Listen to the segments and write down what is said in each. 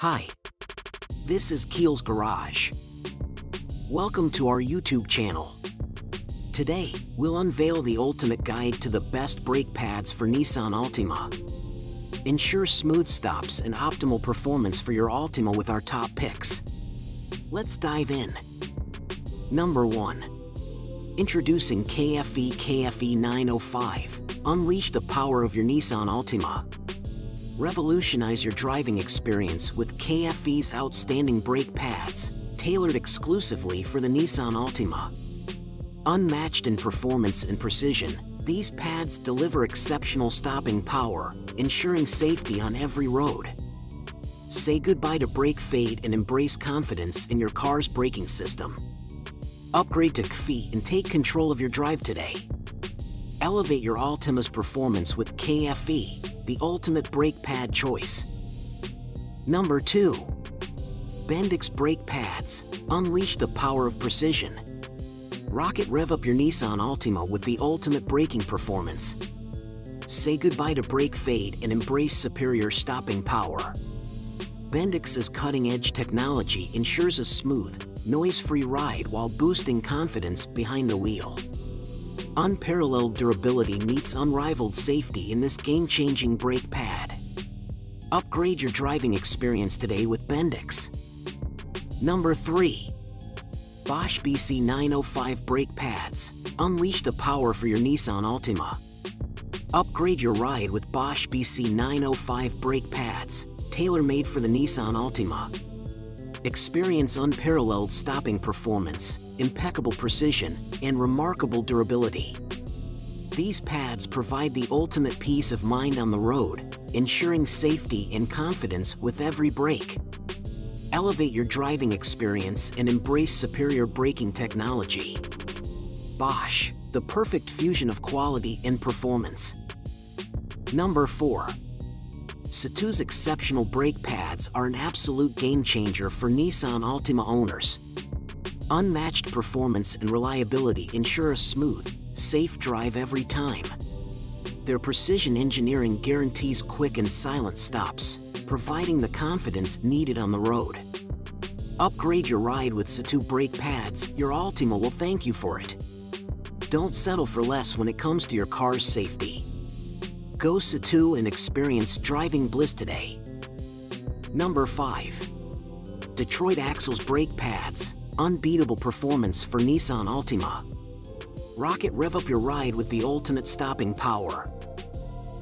Hi, this is Keil's Garage. Welcome to our YouTube channel. Today, we'll unveil the ultimate guide to the best brake pads for Nissan Altima. Ensure smooth stops and optimal performance for your Altima with our top picks. Let's dive in. Number 1. Introducing KFE KFE 905. Unleash the power of your Nissan Altima. Revolutionize your driving experience with KFE's outstanding brake pads, tailored exclusively for the Nissan Altima. Unmatched in performance and precision, these pads deliver exceptional stopping power, ensuring safety on every road. Say goodbye to brake fade and embrace confidence in your car's braking system. Upgrade to KFE and take control of your drive today. Elevate your Altima's performance with KFE, the ultimate brake pad choice. Number 2. Bendix Brake Pads. Unleash the power of precision. Rocket rev up your Nissan Altima with the ultimate braking performance. Say goodbye to brake fade and embrace superior stopping power. Bendix's cutting-edge technology ensures a smooth, noise-free ride while boosting confidence behind the wheel. Unparalleled durability meets unrivaled safety in this game-changing brake pad. Upgrade your driving experience today with Bendix. Number 3. Bosch BC 905 Brake Pads. Unleash the power for your Nissan Altima. Upgrade your ride with Bosch BC 905 brake pads, tailor-made for the Nissan Altima. Experience unparalleled stopping performance, impeccable precision, and remarkable durability. These pads provide the ultimate peace of mind on the road, ensuring safety and confidence with every brake. Elevate your driving experience and embrace superior braking technology. Bosch, the perfect fusion of quality and performance. Number 4. Satoo's exceptional brake pads are an absolute game changer for Nissan Altima owners. Unmatched performance and reliability ensure a smooth, safe drive every time. Their precision engineering guarantees quick and silent stops, providing the confidence needed on the road. Upgrade your ride with Satoo brake pads, your Altima will thank you for it. Don't settle for less when it comes to your car's safety. Go Satoo and experience driving bliss today. Number 5. Detroit Axles Brake Pads. Unbeatable performance for Nissan Altima. Rocket rev up your ride with the ultimate stopping power.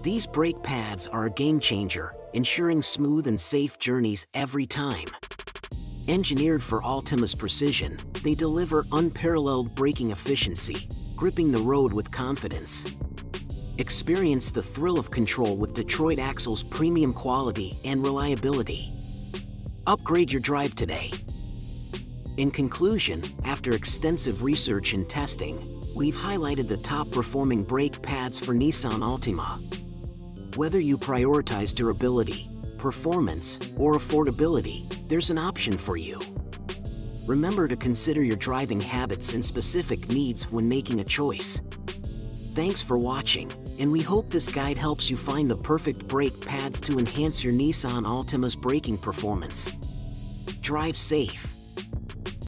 These brake pads are a game changer, ensuring smooth and safe journeys every time. Engineered for Altima's precision, they deliver unparalleled braking efficiency, gripping the road with confidence. Experience the thrill of control with Detroit Axle's premium quality and reliability. Upgrade your drive today. In conclusion, after extensive research and testing, we've highlighted the top performing brake pads for Nissan Altima. Whether you prioritize durability, performance, or affordability, there's an option for you. Remember to consider your driving habits and specific needs when making a choice. Thanks for watching, and we hope this guide helps you find the perfect brake pads to enhance your Nissan Altima's braking performance. Drive safe